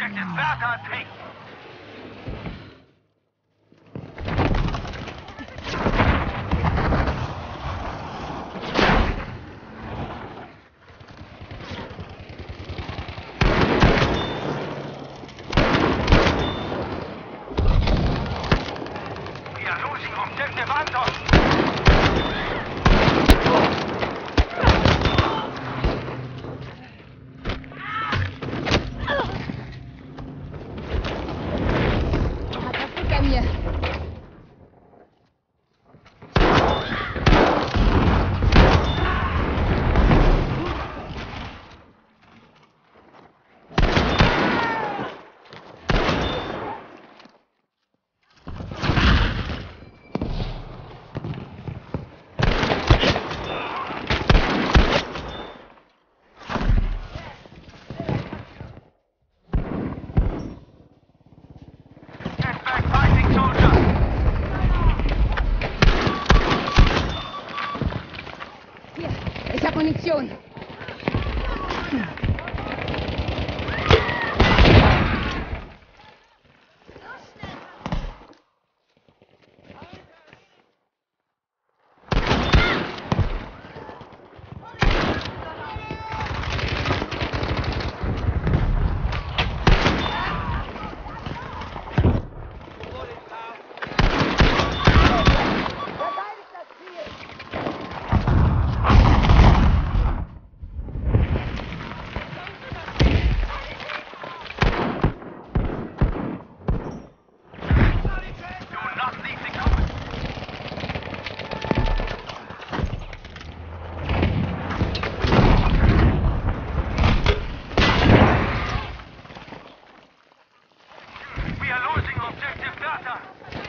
We are losing objective Anton. Are losing objective data.